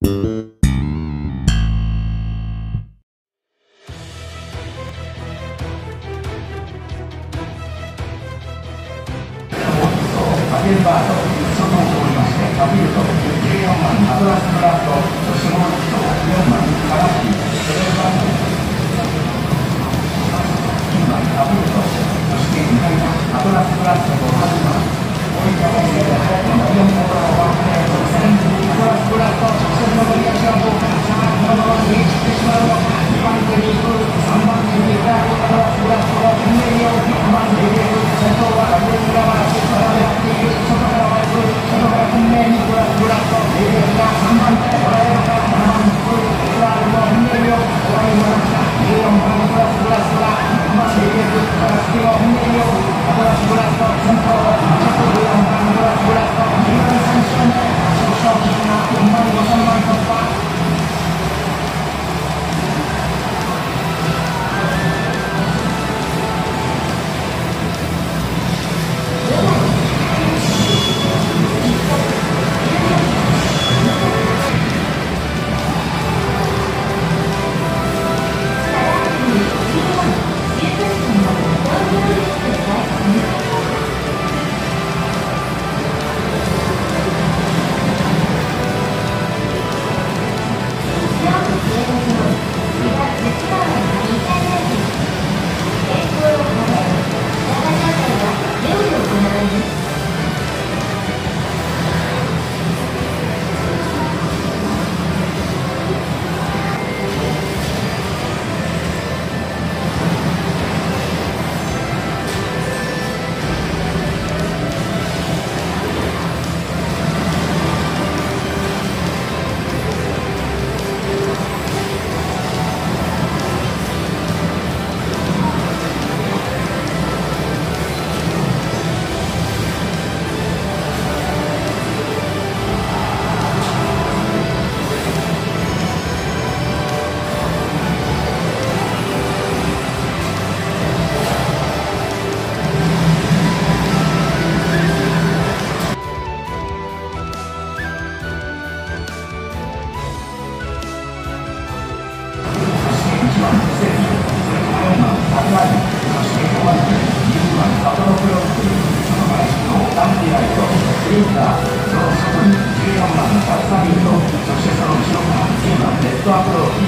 ケンバーそ通りまして、アピールと14番、アトラスブラット、そしてもう14番、カラステー、セレブラッド、 또 앞으로.